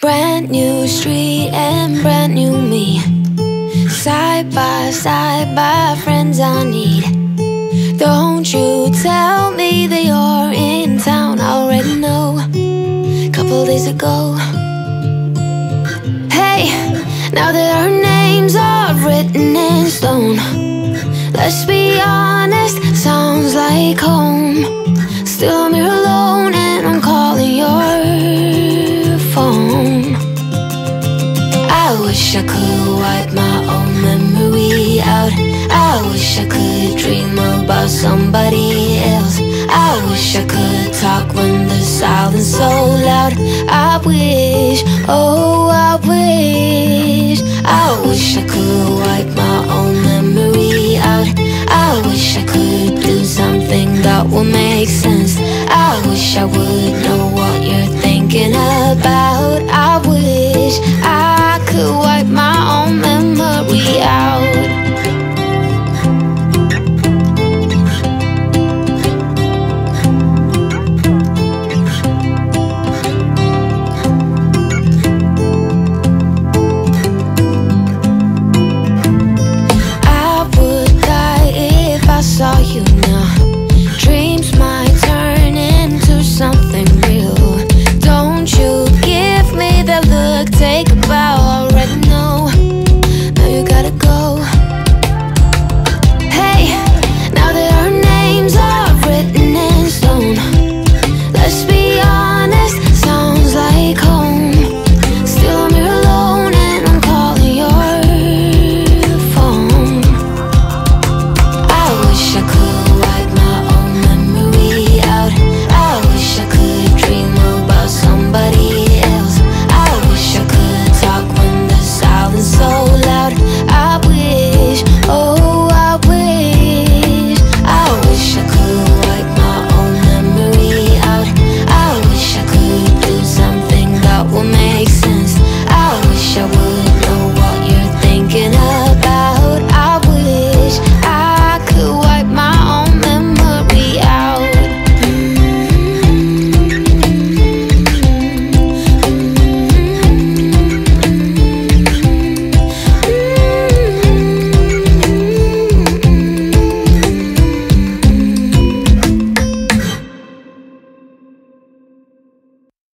Brand new street and brand new me. Side by side by friends I need. Don't you tell me that you're in town, I already know. Couple days ago. Hey, now that our names are written in stone, let's be honest, sounds like home. Still, I'm here wish I could wipe my own memory out. I wish I could dream about somebody else. I wish I could talk when the silence so loud. I wish, oh, I wish, I wish I could wipe my own memory out. I wish I could do something that will make sense. I wish I would know what you're thinking about. saw you